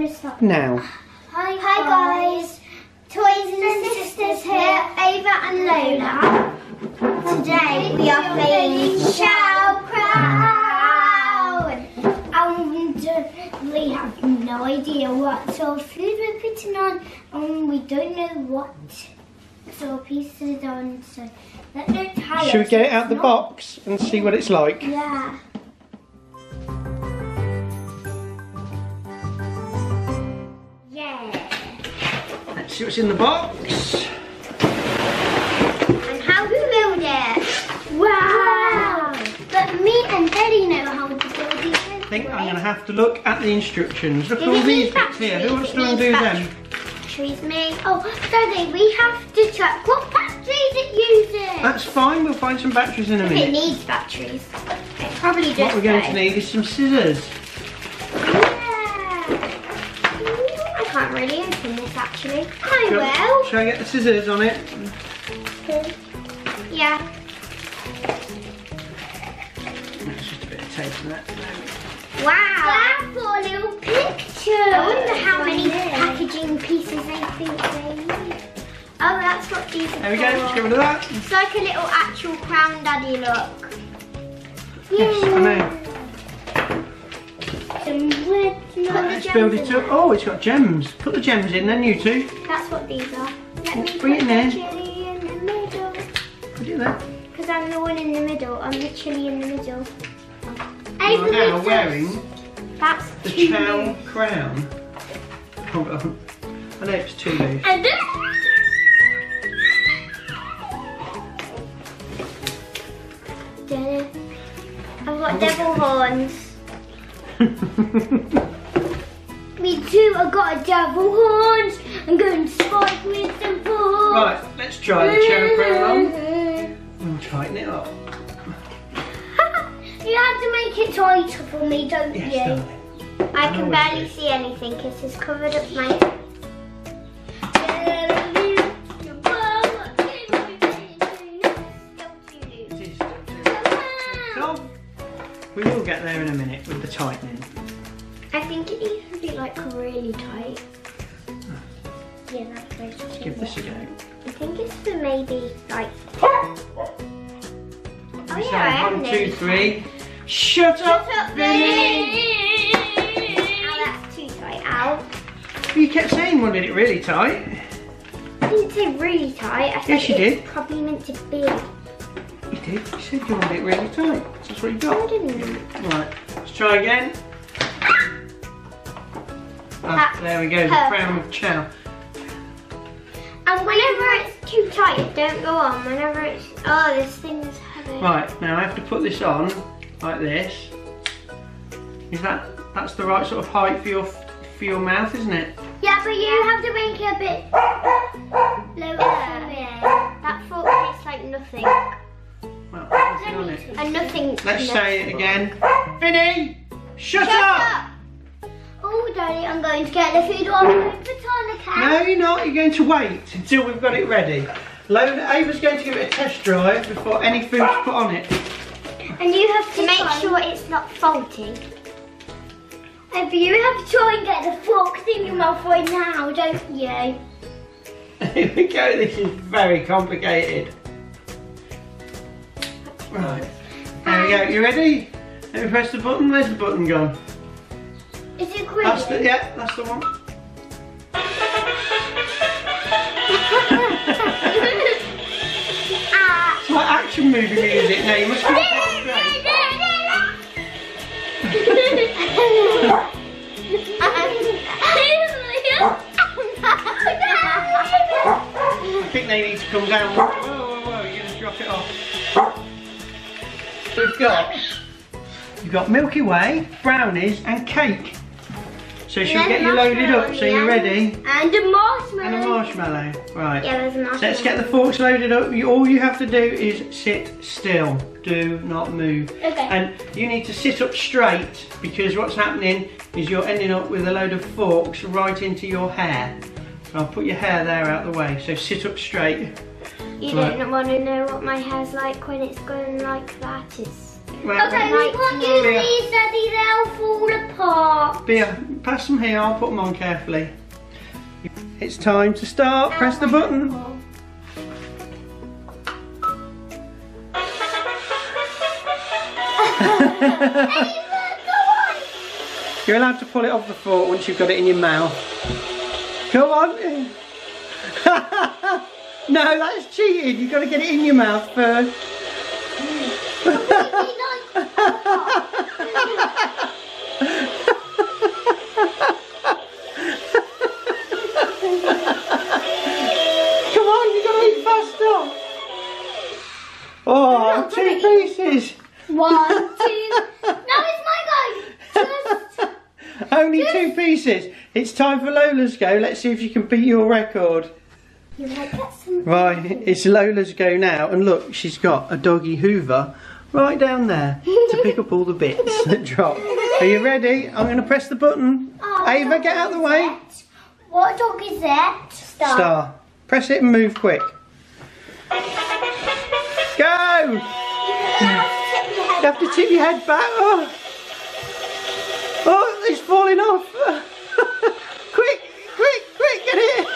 Now, Hi, hi guys. Toys and sisters here, Ava and Lola. Today we are playing Chow Crown. And we have no idea what sort of food we're putting on, and we don't know what sort of pieces on. So let's not tell should we get it it's out the box and see what it's like? Yeah. Yeah. Let's see what's in the box. And how to build it. Wow. But me and Daddy know how to build these. I think I'm going to have to look at the instructions. Look at all these bits here. Who wants to undo them? Batteries, me. Oh, Daddy, we have to check what batteries it uses. That's fine. We'll find some batteries in a minute. it needs batteries. It probably does. What we're going to need is some scissors. Can't really open this actually. I Shall- will. Shall I get the scissors on it? Hmm. Yeah. That's just a bit of tape in that. Wow. That's for a little picture. I wonder how many packaging pieces they think they need. Oh, that's what these are There we go. Let's for. get rid of that. It's like a little actual crown daddy look. Yes, I know. Some red let's build it up. Oh, it's got gems. Put the gems in then, you two. That's what these are. Let me Bring it in the chili in the middle. Put it there. Because I'm the one in the middle. I'm the chili in the middle. We're Ava, now wearing That's the too Chow crown. Hold on. I know it's too loose. And then... I've got devil horns. Me too, I've got a devil horns. I'm going to spike with some balls. right, let's try the Chow crown on. And tighten it up. you have to make it tighter for me, don't Yes, you? darling. I I can barely see anything because it's covered up my. Get there in a minute with the tightening. I think it needs to be like really tight. Yeah, that's very Let's give this a go. I think it's for maybe like. Oh So, yeah, I am one, two, three. Shut up, Shut up, Vinny! Ow, that's too tight. Ow. You kept saying wanted it really tight. I didn't say really tight. I Yes, you it's did. probably meant to be. You did. You said you wanted it really tight. That's what you I got. didn't. Right, let's try again. Ah, there we go, the perfect. crown of chow. And whenever it's too tight, it don't go on. Whenever it's oh, this thing is heavy. Right, now I have to put this on like this. Is that that's the right sort of height for your for your mouth, isn't it? Yeah, but you have to make it a bit lower. That fork tastes like nothing. Well, there's nothing on it. And nothing. Let's no- say it again. Vinny, shut, Shut up! up! Oh, Daddy, I'm going to get the food on the Botanica. No, you're not. You're going to wait until we've got it ready. Lola, Ava's going to give it a test drive before any food's put on it. And you have to make sure it's not faulty. And you have to try and get the fork in your mouth right now, don't you? Here we go. This is very complicated. Right. There we go. You ready? Let me press the button. Where's the button gone? Is it That's the yeah. That's the one. It's like action movie music. Now you must straight. I think they need to come down. We've got you've got Milky Way, brownies, and cake. So she'll get you loaded up. So you're ready. And a marshmallow. And a marshmallow. Right. Yeah, there's a marshmallow. Let's get the forks loaded up. You- All you have to do is sit still. Do not move. Okay. And you need to sit up straight because what's happening is you're ending up with a load of forks right into your hair. So I'll put your hair there out of the way. So sit up straight. You Right. don't want to know what my hair's like when it's going like that. It's Well, Okay, we can't use Yeah. these, Daddy. They'll fall apart. Bea, pass them here. I'll put them on carefully. It's time to start. Press the button. You're allowed to pull it off the fork once you've got it in your mouth. Come on. no, that's cheating. You've got to get it in your mouth first. Come on, you've got to eat faster. Oh, two eat. pieces. One, two. Now it's my go. Just. Only two pieces. It's time for Lola's go. Let's see if you can beat your record. You might get some. Right, it's Lola's go now. And look, she's got a doggy hoover right down there to pick up all the bits that drop. Are you ready? I'm going to press the button. Oh, Ava, get out of the way. What dog is it? Star. Star. Press it and move quick. Go! You You have to tip your head back. Oh, oh it's falling off. quick, quick, quick, get it.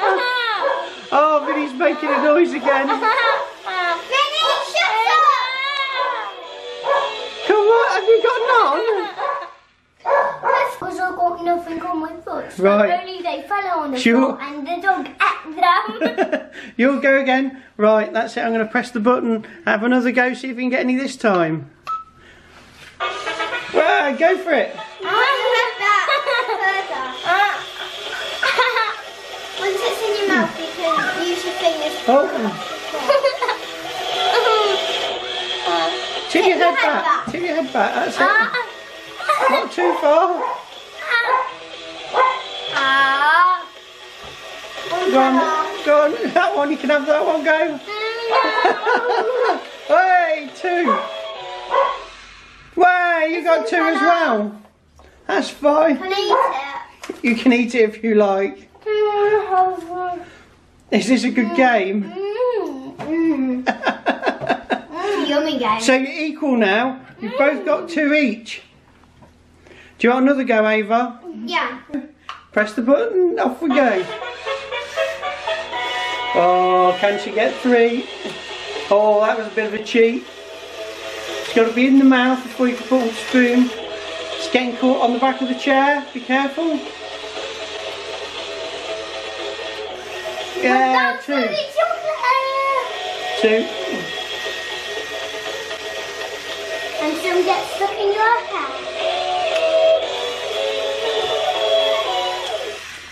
oh, he's making a noise again. Minnie, shut up! Come on, have you got none? Because I've got nothing on my foot. Right. Only they fell on the Sure. floor and the dog ate them. You'll go again. Right, that's it. I'm going to press the button. Have another go. See if you can get any this time. Well, go for it. Once it's in your mouth, you can use your fingers. Oh, tip your head back. Tip your head back. That's it. Not too far. Ah. Go on, go on. That one. You can have that one. Go. hey, two. Way, you got two as well. That's fine. Can I eat You can eat it if you like. Is this a good game? Mm, mm. Mm, yummy game. So you're equal now. You've both got two each. Do you want another go, Ava? yeah. Press the button, off we go. Oh, can she get three? Oh, that was a bit of a cheat. It's got to be in the mouth before you can put the spoon. It's getting caught on the back of the chair. Be careful. Yeah, two. Two. And some get stuck in your hair.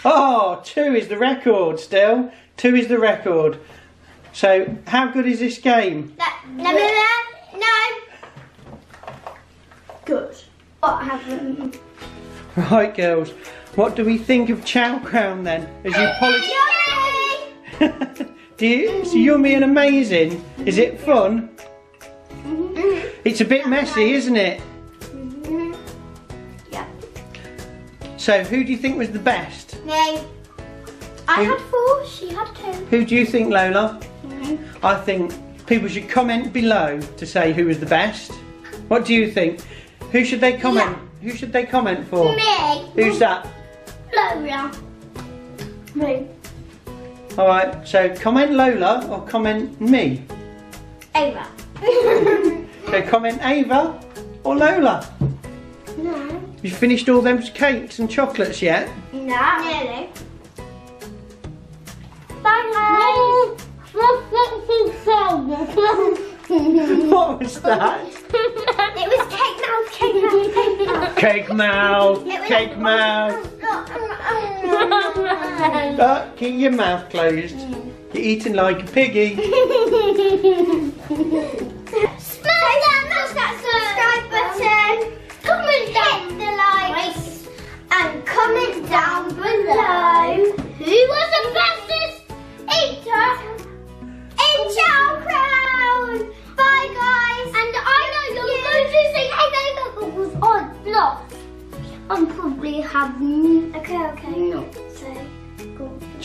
Oh, two is the record still. Two is the record. So, how good is this game? No, no. no. Good. What happened? Right, girls. What do we think of Chow Crown then? As you polish. Do you, it's yummy and amazing. Is it fun? It's a bit messy, isn't it? Yeah. So, who do you think was the best? Me. I Who- had four, she had two. Who do you think, Lola? I think people should comment below to say who was the best. What do you think? Who should they comment? Who should they comment for? Me. Who's that? Lola. Me. Alright, so comment Lola or comment me. Ava. So comment Ava or Lola. no. You finished all them cakes and chocolates yet? No. Nearly. Bye. What was that? it was cake mouth, cake mouth, cake mouth. Cake mouth, cake mouth. Uh, keep your mouth closed. You're eating like a piggy.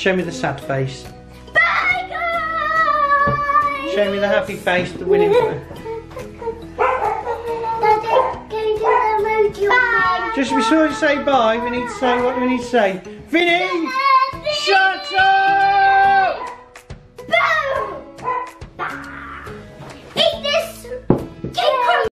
show me the sad face. Bye guys! Show me the happy face, the winning player. Daddy, can you do the emoji Bye! Just before you say bye, we need to say what we need to say. Vinny! Shut up!